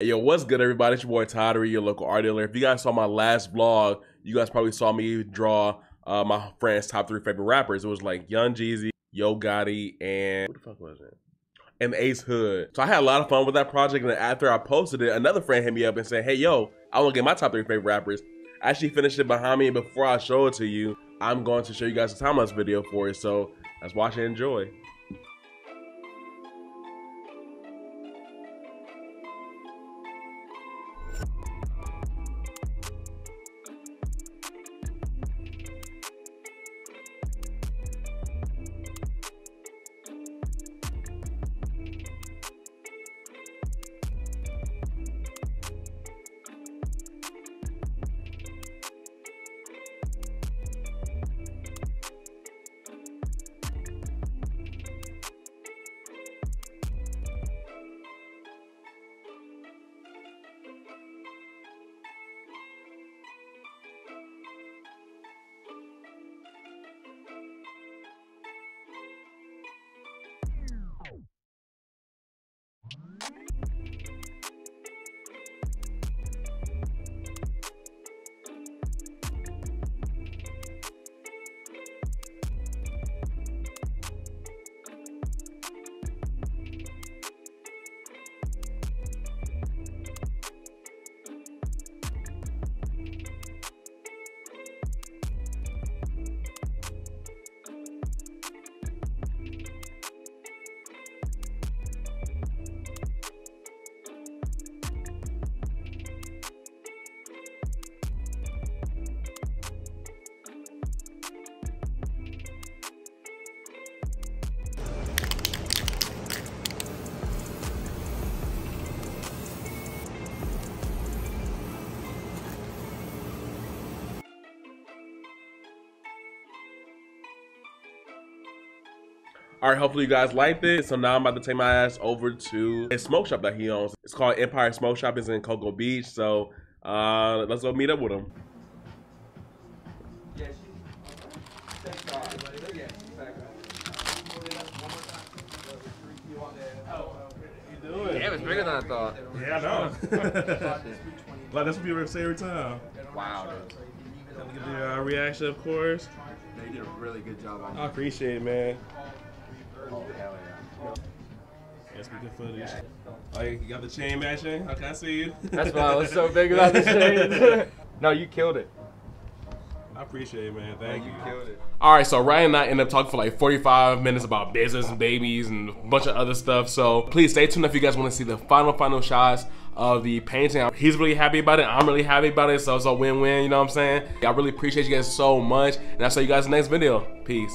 Yo, what's good, everybody? It's your boy Toddery, your local art dealer. If you guys saw my last vlog, you guys probably saw me draw uh, my friend's top three favorite rappers. It was like Young Jeezy, Yo Gotti, and what the fuck was it? And Ace Hood. So I had a lot of fun with that project. And then after I posted it, another friend hit me up and said, "Hey, yo, I want to get my top three favorite rappers." I actually finished it behind me, and before I show it to you, I'm going to show you guys the time lapse video for it. So let's watch and enjoy. All right, hopefully you guys liked it. So now I'm about to take my ass over to a smoke shop that he owns. It's called Empire Smoke Shop. It's in Cocoa Beach. So uh, let's go meet up with him. Yeah, it was bigger than I thought. Yeah, I know. like that's what people say every time. Wow, dude. Gotta get the uh, reaction, of course. They did a really good job on I appreciate it, man. Oh, hell yeah. That's some good footage. Oh, you got the chain matching? Okay, I see you. That's why I was so big about the chains. no, you killed it. I appreciate it, man. Thank you. killed it. All right, so Ryan and I end up talking for like 45 minutes about business and babies and a bunch of other stuff. So please stay tuned if you guys want to see the final, final shots of the painting. He's really happy about it. I'm really happy about it. So it's a win-win, you know what I'm saying? I really appreciate you guys so much. And I'll see you guys in the next video. Peace.